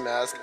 mask.